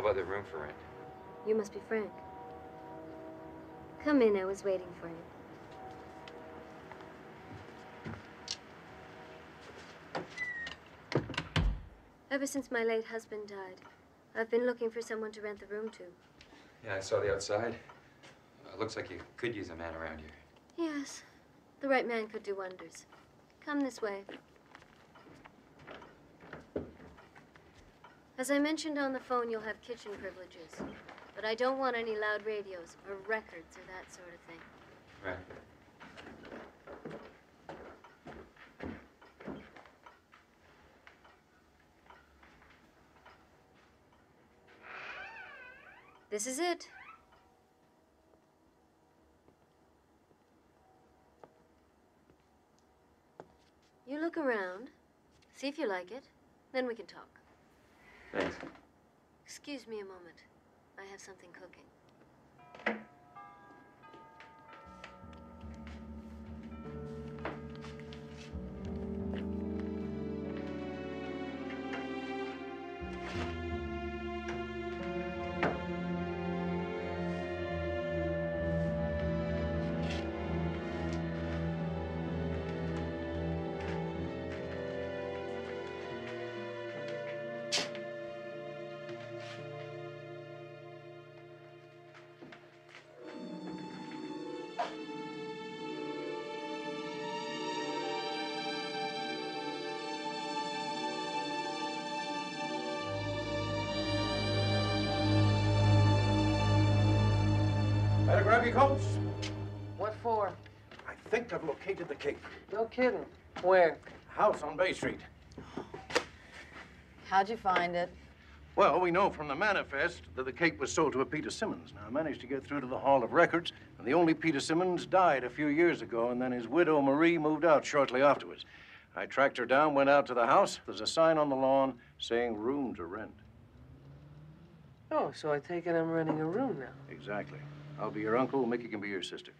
of other room for rent. You must be Frank. Come in, I was waiting for you. Ever since my late husband died, I've been looking for someone to rent the room to. Yeah, I saw the outside. Uh, looks like you could use a man around here. Yes, the right man could do wonders. Come this way. As I mentioned on the phone, you'll have kitchen privileges. But I don't want any loud radios or records or that sort of thing. Right. This is it. You look around, see if you like it, then we can talk. Thanks. Excuse me a moment. I have something cooking. Better grab your coats. What for? I think I've located the cape. No kidding. Where? House on Bay Street. How'd you find it? Well, we know from the manifest that the cape was sold to a Peter Simmons. Now, I managed to get through to the Hall of Records, and the only Peter Simmons died a few years ago, and then his widow, Marie, moved out shortly afterwards. I tracked her down, went out to the house. There's a sign on the lawn saying room to rent. Oh, so I take it I'm renting a room now. Exactly. I'll be your uncle. Micki can be your sister.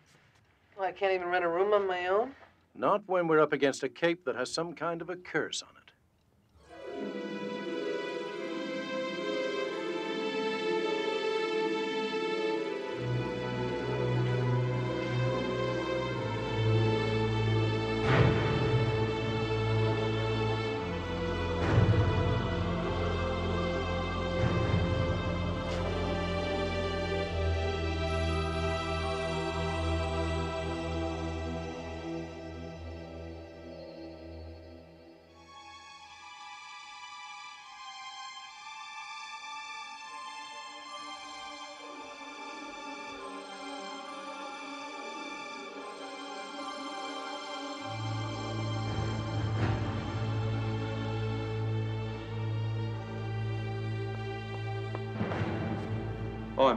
Well, I can't even rent a room on my own? Not when we're up against a cape that has some kind of a curse on it.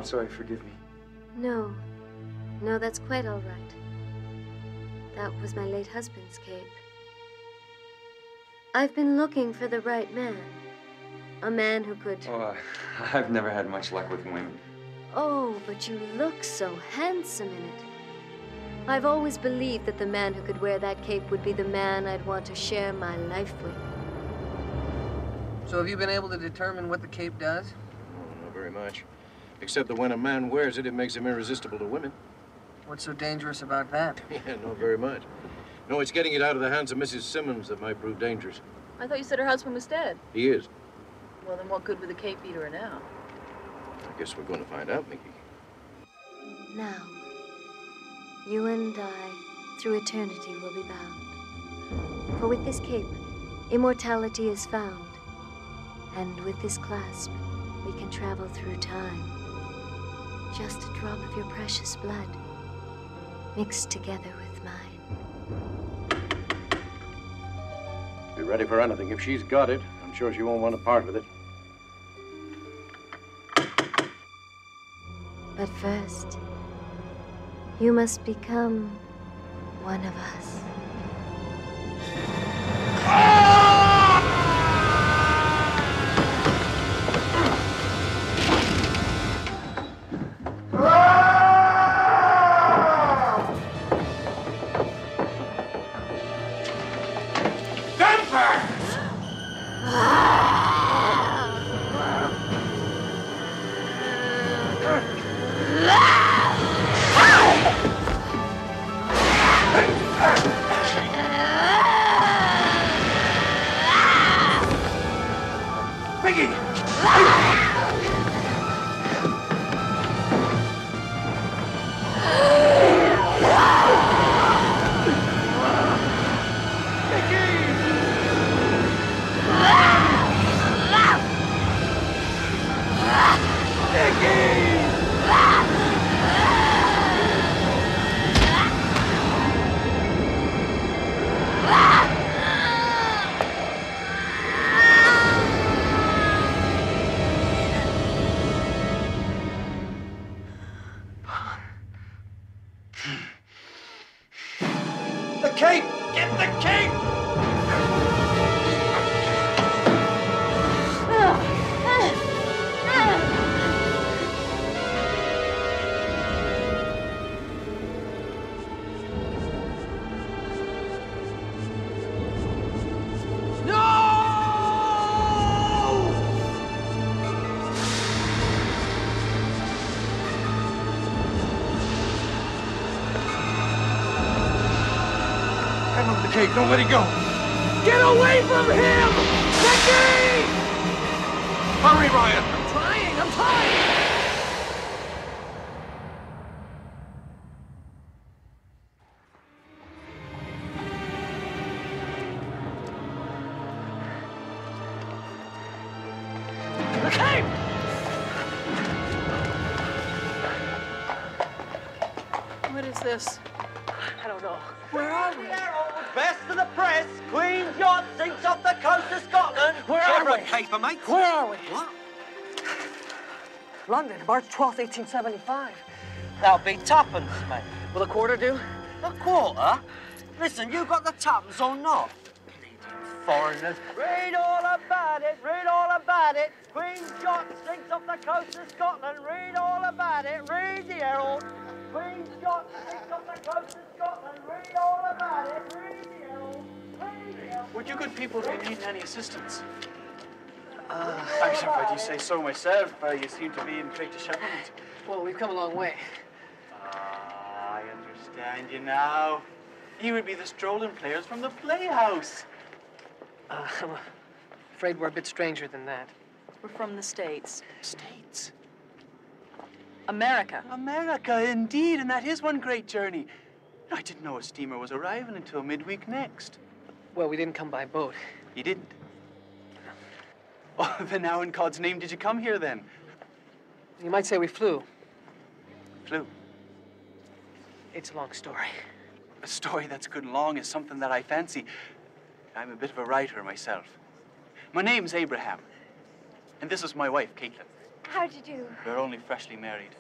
I'm sorry. Forgive me. No. No, that's quite all right. That was my late husband's cape. I've been looking for the right man. A man who could. Oh, uh, I've never had much luck with women. Oh, but you look so handsome in it. I've always believed that the man who could wear that cape would be the man I'd want to share my life with. So have you been able to determine what the cape does? Oh, not very much. Except that when a man wears it, it makes him irresistible to women. What's so dangerous about that? Yeah, not very much. No, it's getting it out of the hands of Mrs. Simmons that might prove dangerous. I thought you said her husband was dead. He is. Well, then what good would the cape be to her now? I guess we're going to find out, Micki. Now, you and I, through eternity, will be bound. For with this cape, immortality is found. And with this clasp, we can travel through time. Just a drop of your precious blood, mixed together with mine. Be ready for anything. If she's got it, I'm sure she won't want to part with it. But first, you must become one of us. cape! Him the. Don't let it go. Get away from him! Micki! Hurry, Ryan! I'm trying, I'm trying! Paper, mate. Where are we? What? London, March 12th, 1875. That'll be tuppence, mate. Will a quarter do? A quarter? Listen, you got the tuppence or not? Foreigners. Read all about it, read all about it. Queen's yacht sinks off the coast of Scotland. Read all about it, read the Herald. Queen's yacht sinks off the coast of Scotland. Read all about it, read the Herald. Read the Herald. Would you good people be needing any assistance? Actually, if I do say so myself, uh, you seem to be in great dishevelment. Well, we've come a long way. Ah, I understand you now. You would be the strolling players from the playhouse. Uh, I'm afraid we're a bit stranger than that. We're from the States. States. America. America, indeed, and that is one great journey. I didn't know a steamer was arriving until midweek next. Well, we didn't come by boat. You didn't? Oh, then how in God's name did you come here then? You might say we flew. Flew. It's a long story. A story that's good and long is something that I fancy. I'm a bit of a writer myself. My name's Abraham, and this is my wife, Caitlin. How'd you do? We're only freshly married.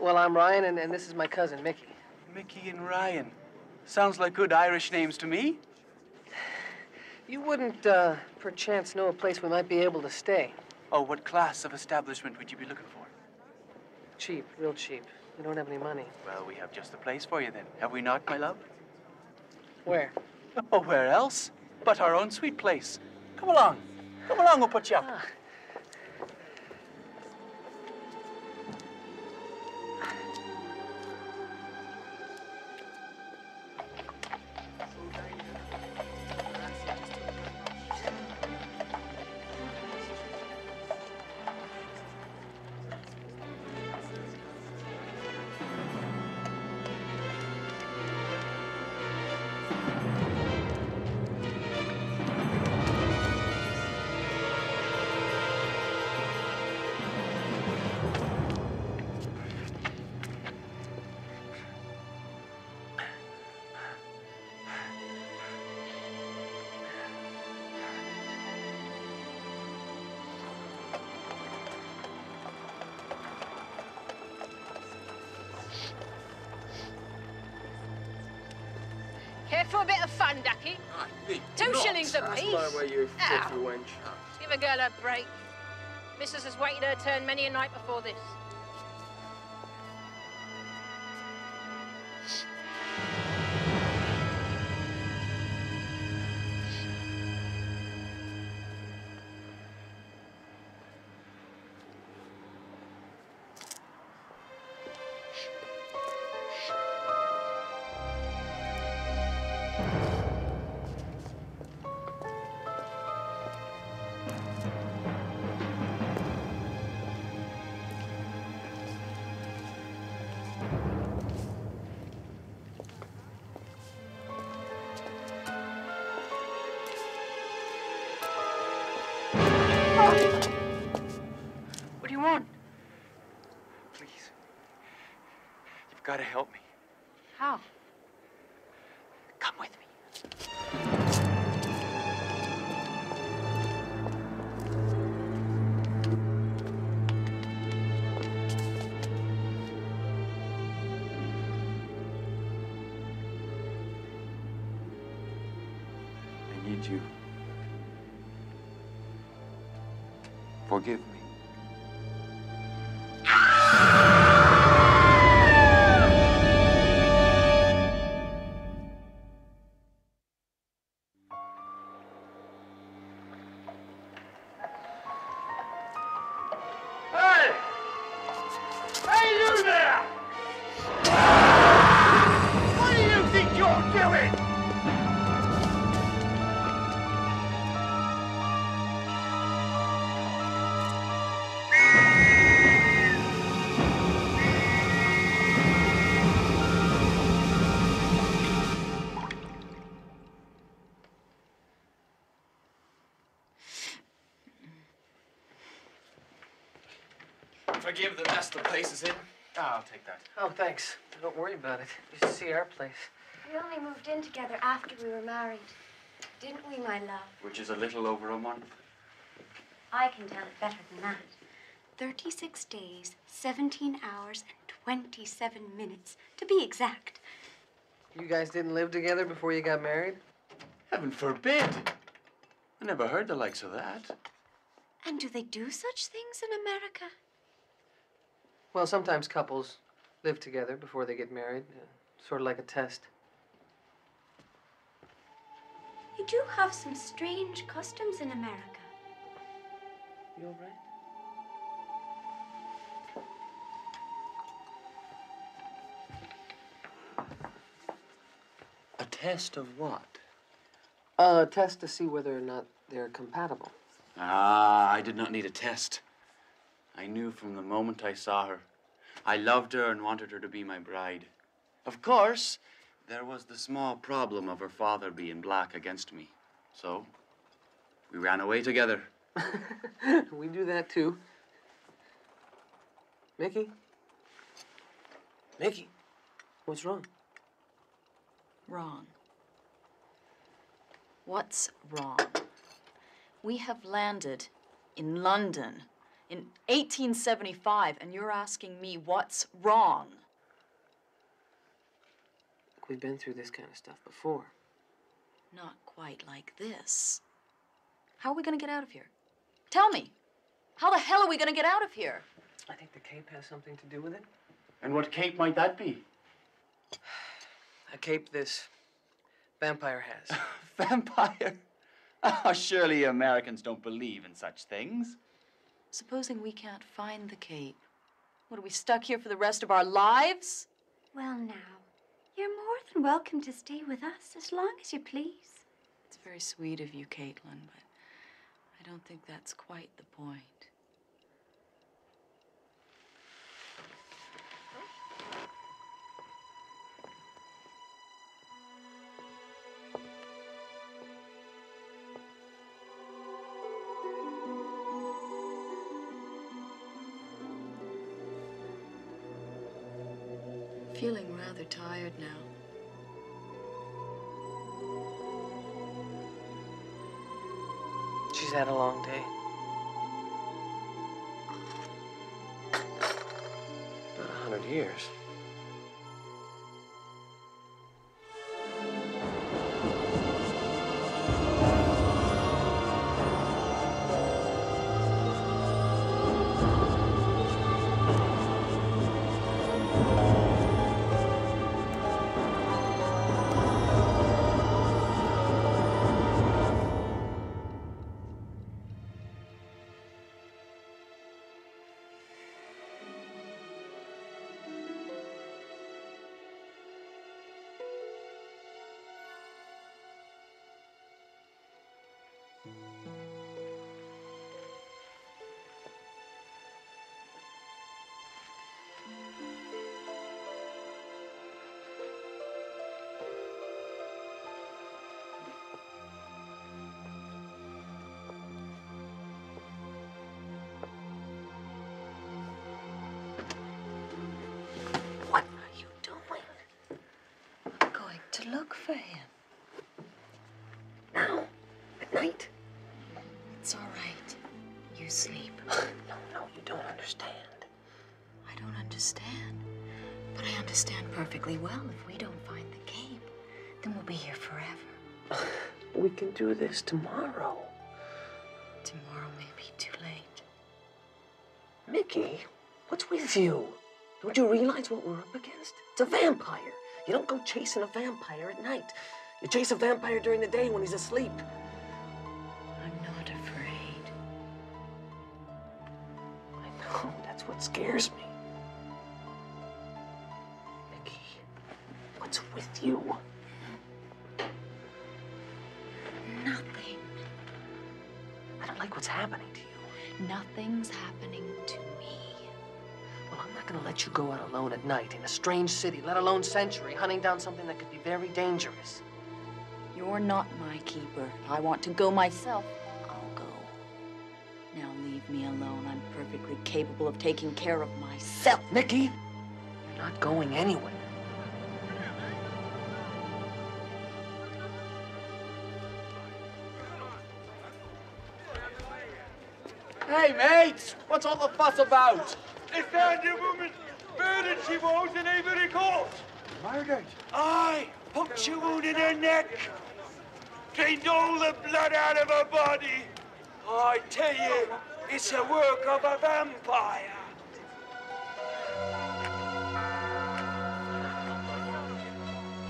Well, I'm Ryan, and, and this is my cousin, Micki. Micki and Ryan. Sounds like good Irish names to me. You wouldn't, uh, perchance know a place we might be able to stay. Oh, what class of establishment would you be looking for? Cheap, real cheap. We don't have any money. Well, we have just the place for you then. Have we not, my love? Where? Oh, where else? But our own sweet place. Come along. Come along, we'll put you up. Ah. Of fun, Ducky? Two shillings apiece. That's my way, you filthy wench. Give a girl a break. Missus has waited her turn many a night before this. You've got to help me. How? Come with me. I need you. Forgive me. Mess place is in. Ah, I'll take that. Oh, thanks. Don't worry about it. You should see our place. We only moved in together after we were married. Didn't we, my love? Which is a little over a month. I can tell it better than that. 36 days, 17 hours, and 27 minutes, to be exact. You guys didn't live together before you got married? Heaven forbid. I never heard the likes of that. And do they do such things in America? Well, sometimes couples live together before they get married, uh, sort of like a test. You do have some strange customs in America. You all right? A test of what? A test to see whether or not they're compatible. Ah, I did not need a test. I knew from the moment I saw her. I loved her and wanted her to be my bride. Of course, there was the small problem of her father being black against me. So, we ran away together. we do that too. Micki? Micki? What's wrong? Wrong. What's wrong? We have landed in London in 1875, and you're asking me what's wrong. We've been through this kind of stuff before. Not quite like this. How are we going to get out of here? Tell me. How the hell are we going to get out of here? I think the cape has something to do with it. And what cape might that be? A cape this vampire has. Vampire? Oh, surely Americans don't believe in such things. Supposing we can't find the cape. What, are we stuck here for the rest of our lives? Well, now, you're more than welcome to stay with us as long as you please. It's very sweet of you, Caitlin, but I don't think that's quite the point. Had a long day. About a hundred years. Understand perfectly well. If we don't find the cape, then we'll be here forever. We can do this tomorrow. Tomorrow may be too late. Micki, what's with you? Don't you realize what we're up against? It's a vampire. You don't go chasing a vampire at night. You chase a vampire during the day when he's asleep. I'm not afraid. I know, that's what scares me. With you? Nothing. I don't like what's happening to you. Nothing's happening to me. Well, I'm not gonna let you go out alone at night in a strange city, let alone century, hunting down something that could be very dangerous. You're not my keeper. If I want to go myself, I'll go. Now leave me alone. I'm perfectly capable of taking care of myself. Micki, you're not going anywhere. Hey, mates! What's all the fuss about? They found a woman murdered she was in Avery Court. Murdered? Aye, puncture wound in her neck. Drained all the blood out of her body. I tell you, it's a work of a vampire.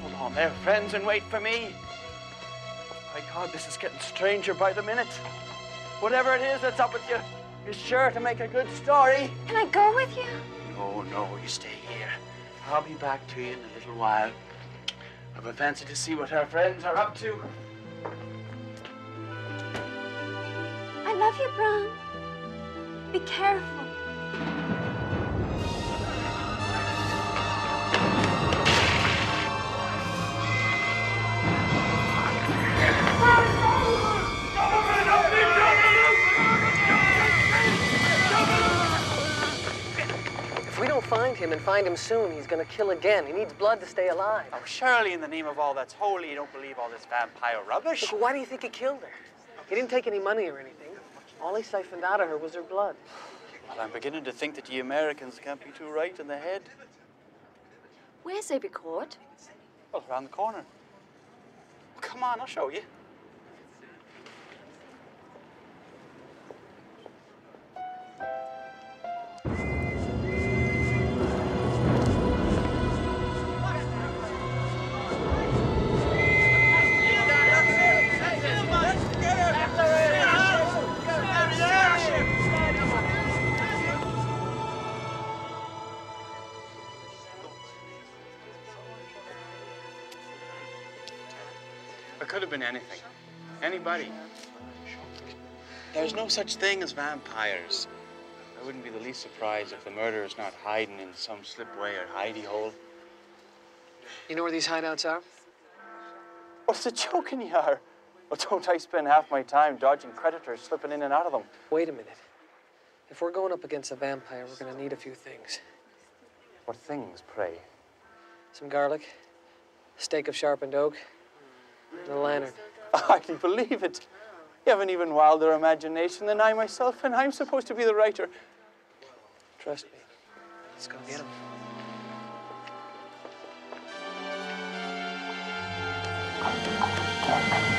Hold on there, friends, and wait for me. My God, this is getting stranger by the minute. Whatever it is that's up with you is sure to make a good story. Can I go with you? No, no, you stay here. I'll be back to you in a little while. I've a fancy to see what our friends are up to. I love you, Bram. Be careful. Find him and find him soon, he's gonna kill again. He needs blood to stay alive. Oh, surely in the name of all that's holy, you don't believe all this vampire rubbish? Look, why do you think he killed her? He didn't take any money or anything. All he siphoned out of her was her blood. Well, I'm beginning to think that you Americans can't be too right in the head. Where's Avery Court? Well, around the corner. Come on, I'll show you. Have been anything. Anybody. There's no such thing as vampires. I wouldn't be the least surprised if the murderer's not hiding in some slipway or hidey hole. You know where these hideouts are? What's the joke in you are? Well, don't I spend half my time dodging creditors, slipping in and out of them? Wait a minute. If we're going up against a vampire, we're gonna need a few things. What things, pray? Some garlic, a stake of sharpened oak, and a lantern. I can believe it. You have an even wilder imagination than I myself, and I'm supposed to be the writer. Trust me. Let's go get him. Abraham,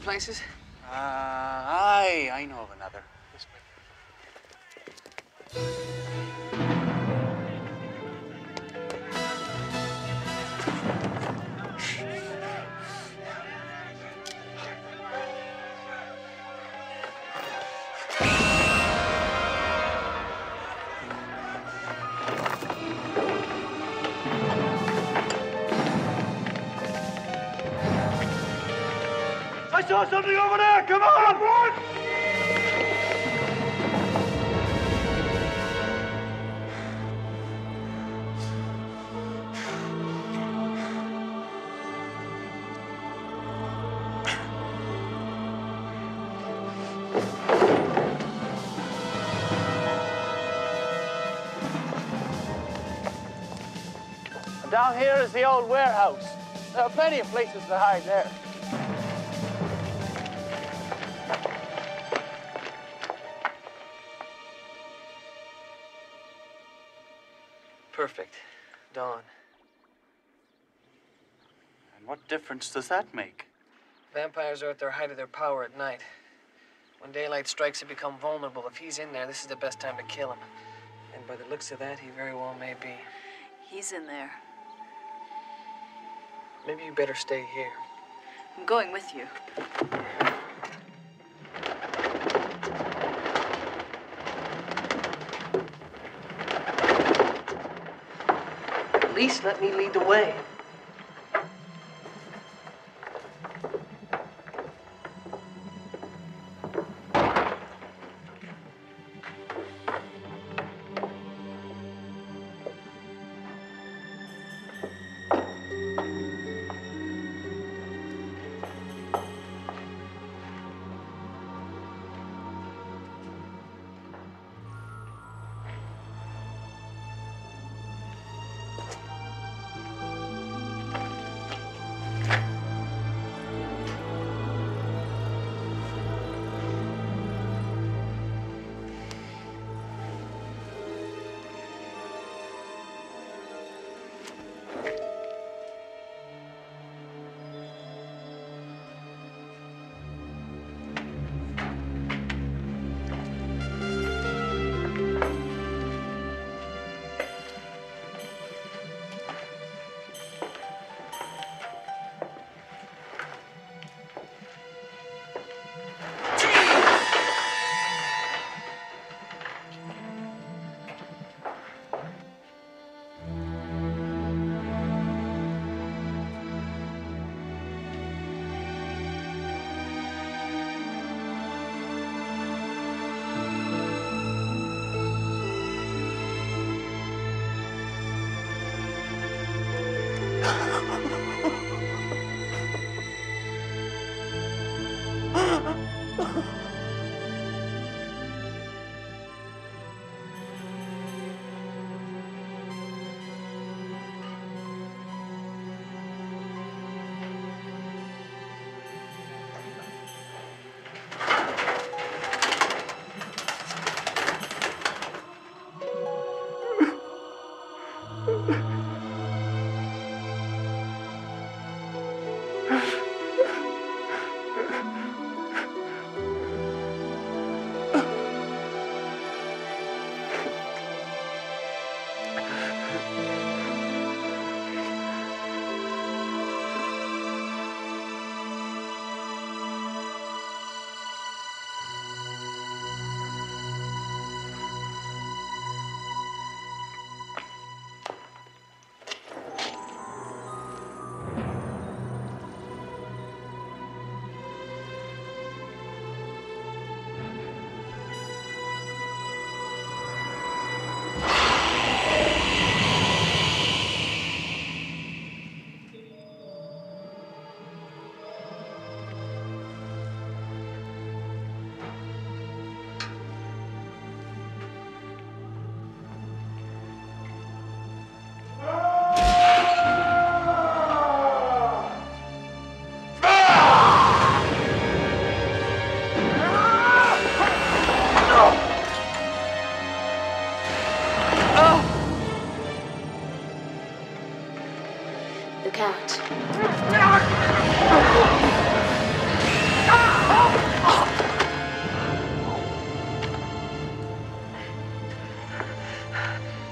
places? Uh, aye, I know of another. Saw something over there. Come on, boys. Down here is the old warehouse. There are plenty of places to hide there. Difference does that make? Vampires are at their height of their power at night. When daylight strikes, they become vulnerable. If he's in there, this is the best time to kill him. And by the looks of that, he very well may be. He's in there. Maybe you better stay here. I'm going with you. At least let me lead the way.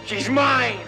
She's mine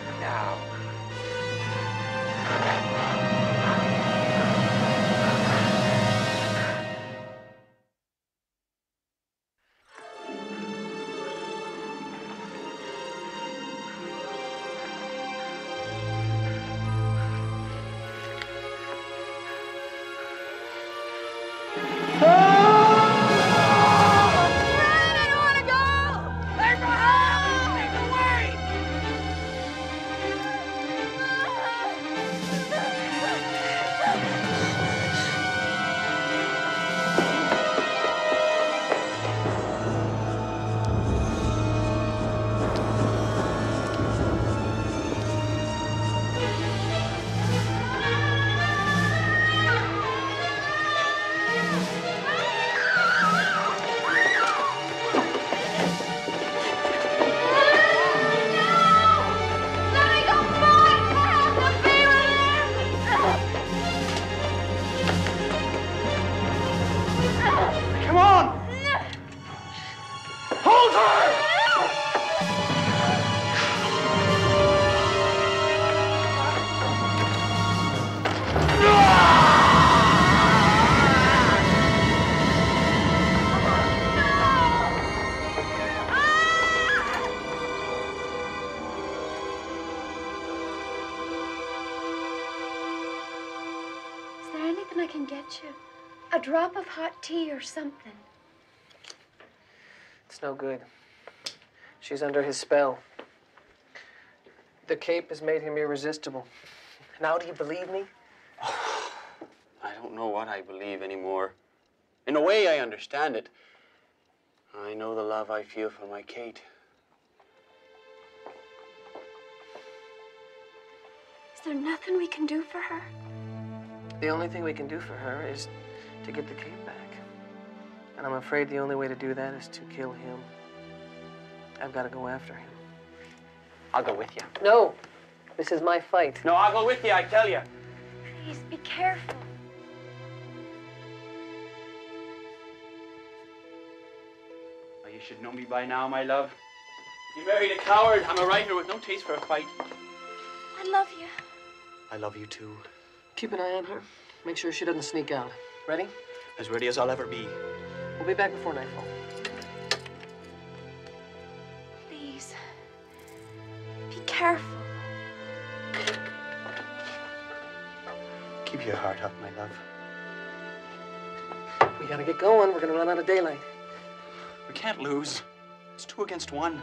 Is there anything I can get you? A drop of hot tea or something. It's no good. She's under his spell. The cape has made him irresistible. Now, do you believe me? I don't know what I believe anymore. In a way, I understand it. I know the love I feel for my Kate. Is there nothing we can do for her? The only thing we can do for her is to get the cape back. And I'm afraid the only way to do that is to kill him. I've got to go after him. I'll go with you. No! This is my fight. No, I'll go with you, I tell you. Please be careful. Oh, you should know me by now, my love. You married a coward. I'm a writer with no taste for a fight. I love you. I love you too. Keep an eye on her. Make sure she doesn't sneak out. Ready? As ready as I'll ever be. We'll be back before nightfall. Please. Be careful. Keep your heart up, my love. We gotta get going. We're gonna run out of daylight. We can't lose. It's two against one.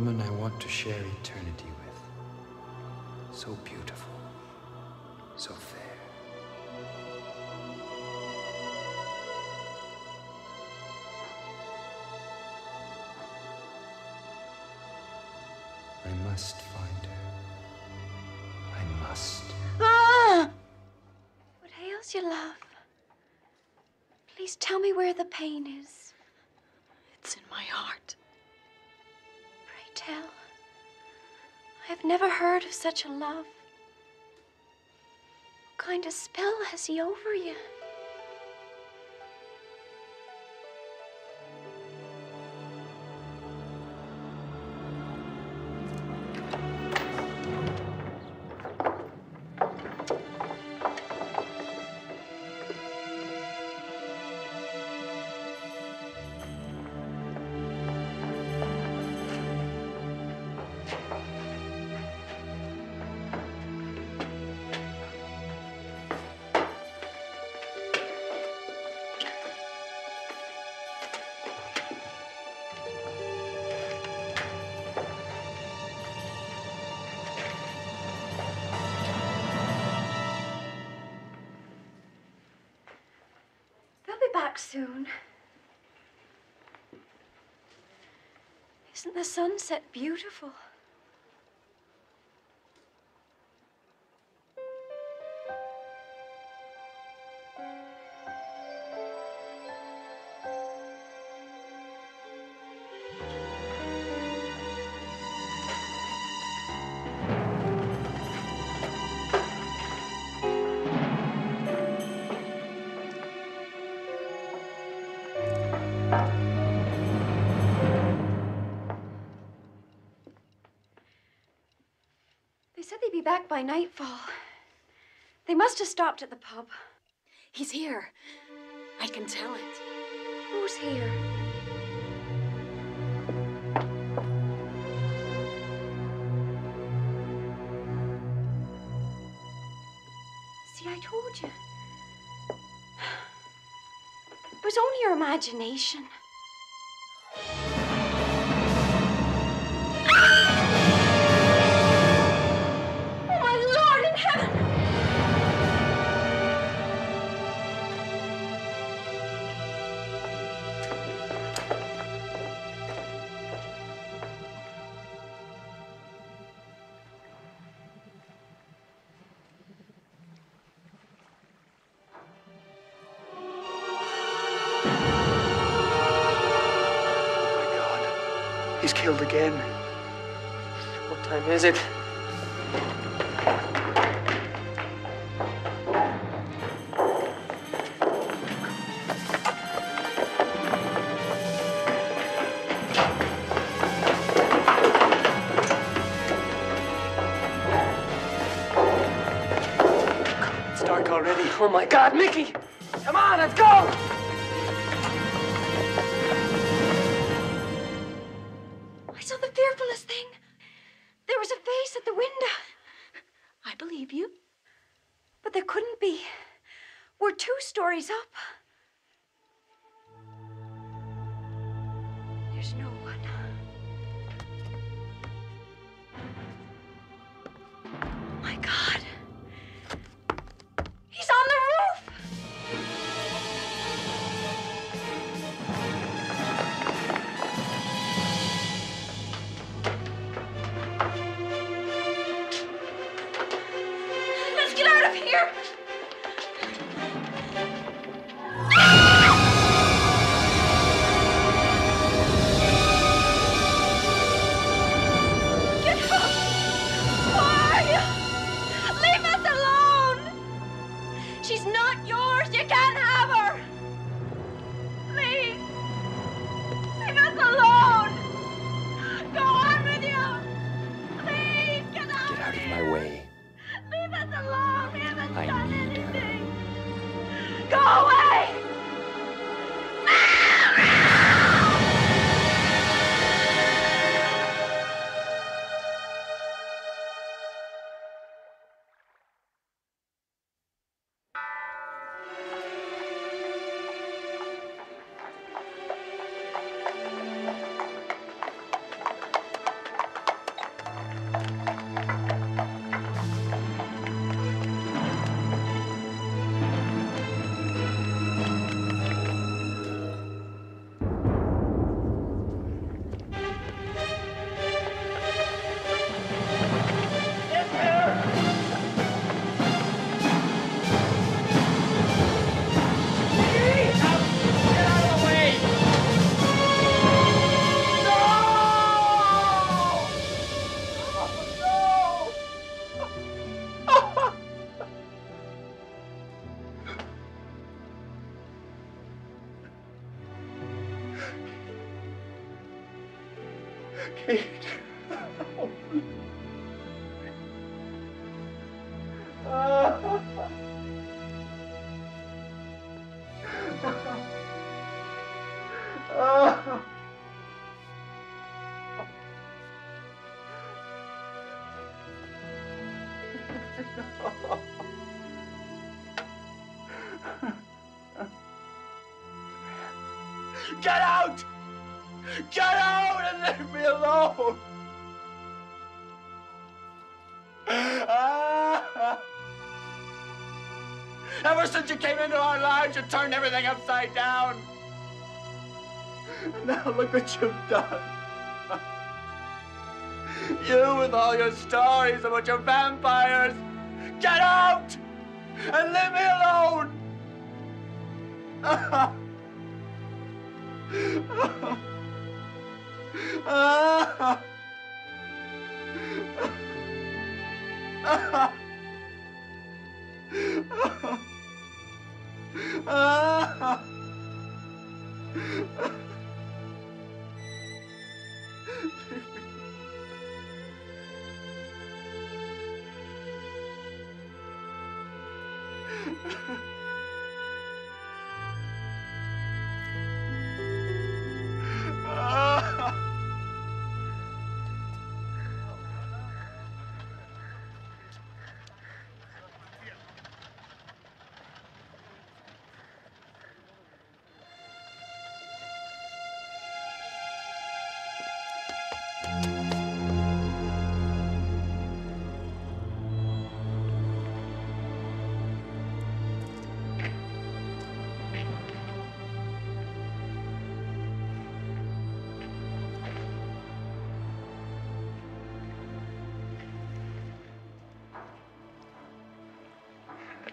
Woman I want to share eternity with. So beautiful. So fair. I must find her. I must. Ah! What ails you, love? Please tell me where the pain is. I have never heard of such a love. What kind of spell has he over you? Back soon. Isn't the sunset beautiful? By nightfall. They must have stopped at the pub. He's here. I can tell it. Who's here? See, I told you. It was only your imagination. What time is it? It's dark already. Oh my God, Micki! Fearfulest thing. There was a face at the window. I believe you. But there couldn't be. We're two stories up. There's no one. My God. Get out and leave me alone! Ah! Ever since you came into our lives, you turned everything upside down. Now look what you've done. You with all your stories about your vampires. Get out! And leave me alone! 啊！啊！啊！啊！啊！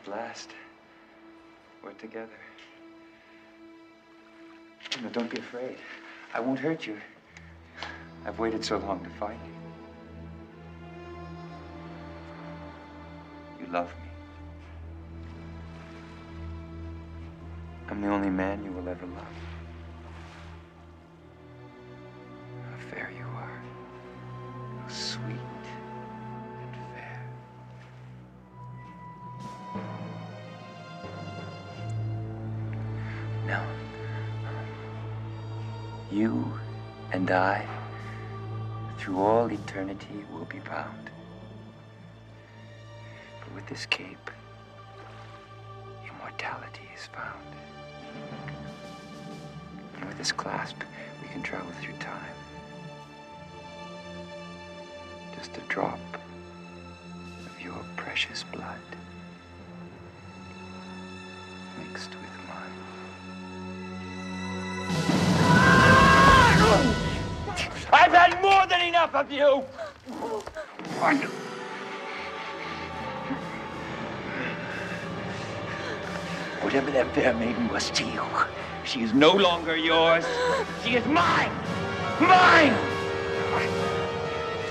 At last, we're together. No, don't be afraid. I won't hurt you. I've waited so long to find you. You love me. I'm the only man you will ever love. And I, through all eternity, will be bound. But with this cape, immortality is found. And with this clasp, we can travel through time. Just a drop of your precious blood mixed with enough of you! Whatever that fair maiden was to you, She is no longer yours. She is mine! Mine!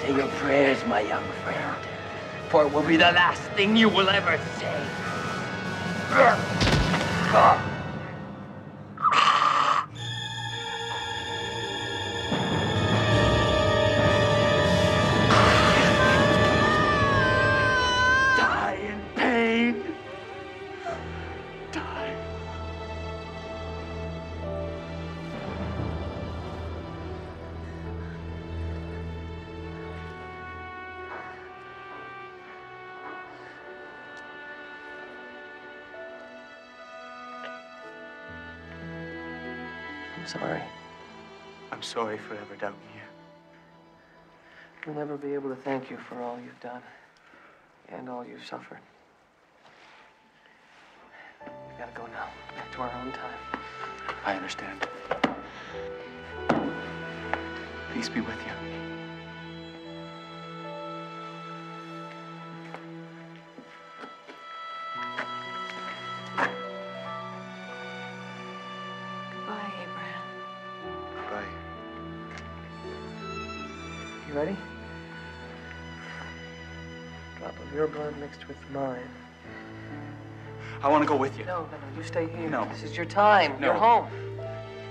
say your prayers, my young friend, for it will be the last thing you will ever say. Sorry for ever doubting you. We'll never be able to thank you for all you've done and all you've suffered. We've gotta go now, back to our own time. I understand. Peace be with you. Your blood mixed with mine. I want to go with you. No, no, no, you stay here. No. This is your time. No. You're home.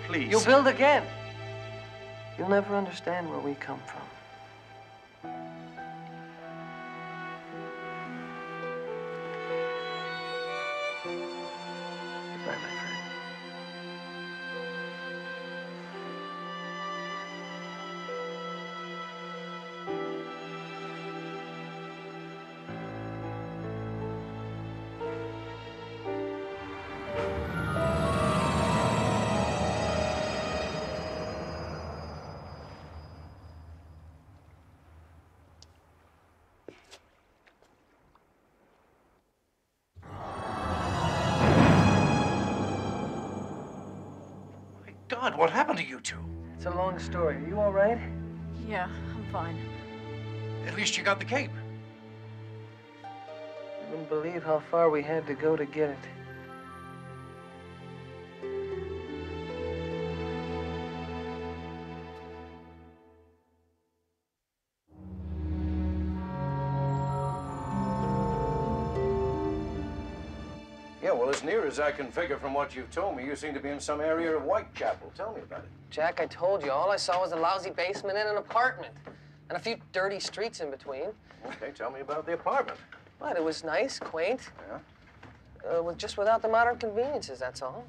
Please. You'll build again. You'll never understand where we come from. Happened to you two? It's a long story. Are you all right? Yeah, I'm fine. At least you got the cape. You wouldn't believe how far we had to go to get it. As I can figure from what you've told me, you seem to be in some area of Whitechapel. Tell me about it. Jack, I told you, all I saw was a lousy basement and an apartment. And a few dirty streets in between. Okay, tell me about the apartment. But it was nice, quaint. Yeah? Uh, with just without the modern conveniences, that's all.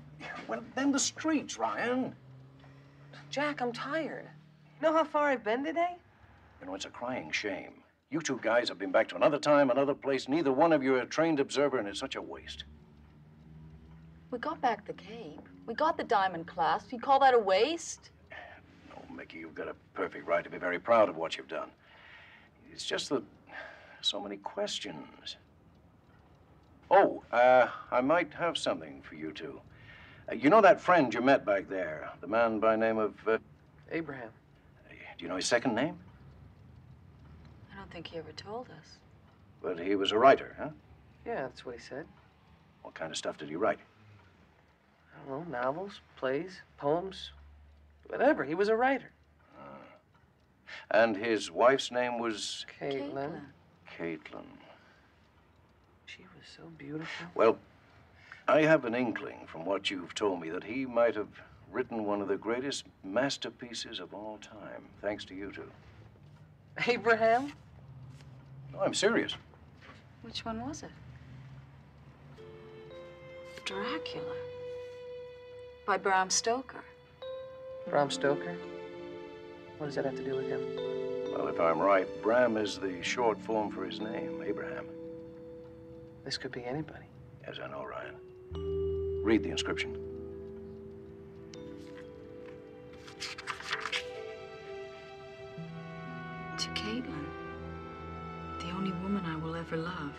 Well, then the streets, Ryan. Jack, I'm tired. You know how far I've been today? You know, it's a crying shame. You two guys have been back to another time, another place. Neither one of you are a trained observer, and it's such a waste. We got back the cape. We got the diamond clasp. You call that a waste? Oh, Micki, you've got a perfect right to be very proud of what you've done. It's just that so many questions. Oh, uh, I might have something for you two. Uh, you know that friend you met back there, the man by name of. Uh, Abraham. do you know his second name? I don't think he ever told us. But he was a writer, huh? Yeah, that's what he said. What kind of stuff did he write? I don't know, novels, plays, poems, whatever. He was a writer. Uh, and his wife's name was Caitlin. Caitlin. She was so beautiful. Well, I have an inkling from what you've told me that he might have written one of the greatest masterpieces of all time, thanks to you two. Abraham? No, I'm serious. Which one was it? Dracula by Bram Stoker. Bram Stoker? What does that have to do with him? Well, if I'm right, Bram is the short form for his name, Abraham. This could be anybody. Yes, I know, Ryan. Read the inscription. To Caitlin, the only woman I will ever love.